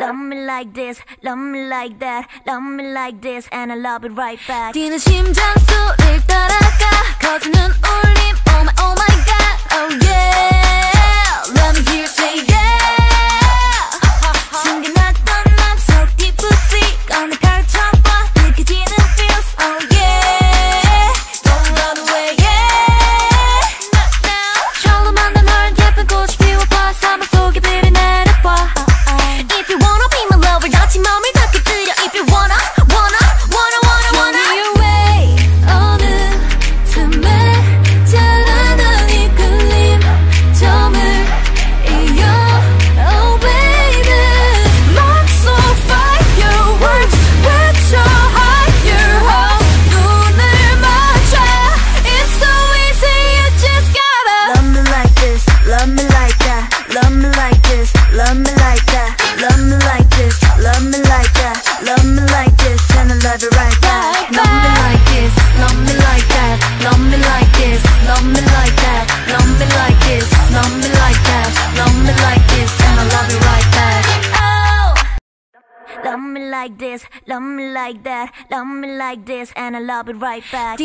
Love me like this, love me like that, love me like this, and I love it right back. 뛰는 심장 소리를 따라가 커지는 울림 like this, and I love it right back. Love me like this, love me like that, love me like this, love me like that, love me like this, love me like that, love me like this, and I love it right back. Oh. Love me like this, love me like that, love me like this, and I love it right back.